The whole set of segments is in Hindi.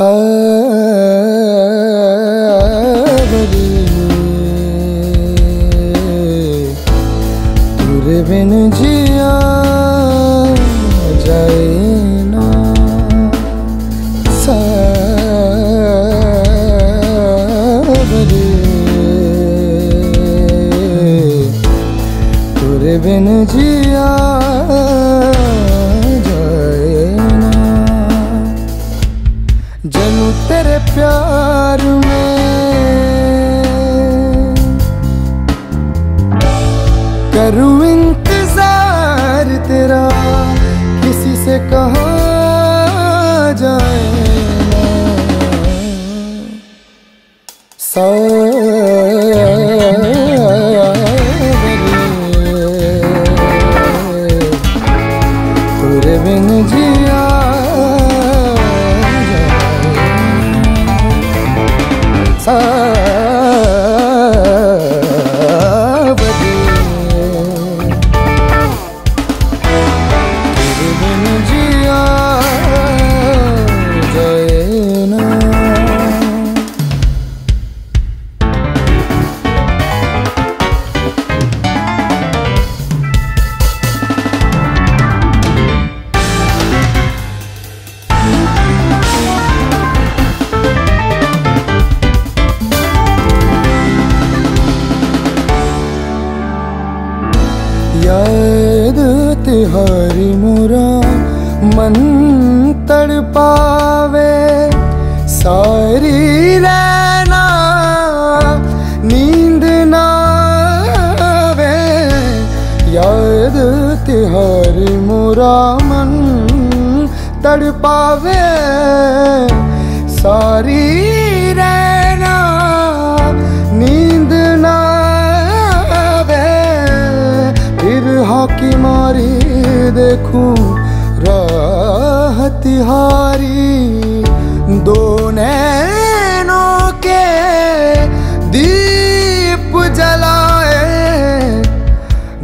सावरी तुरे बिन जिया जाए ना। बिन जिया प्यार में करूँ इंतज़ार तेरा किसी से कहा जाए सावरी तेरे बिन जिया सावरी याद तिहारी मुरा मन तड़ पावे सारी रहना नींद ना आवे याद तिहारी मुरा मन तड़ पावे सारी हॉकी मारी देखूँ, राह तिहारी। दो नैनों के दीप जलाए,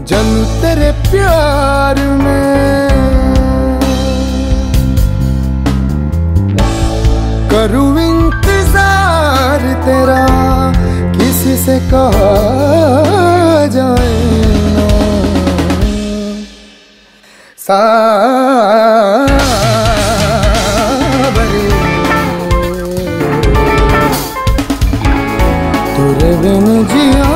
जल तेरे प्यार में। करूँ इंतज़ार तेरा, किसी से कहा सावरे। तुर बिन जिया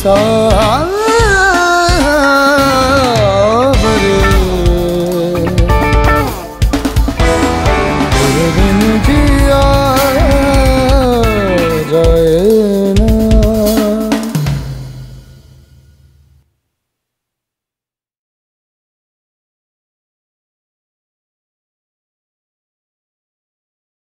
सा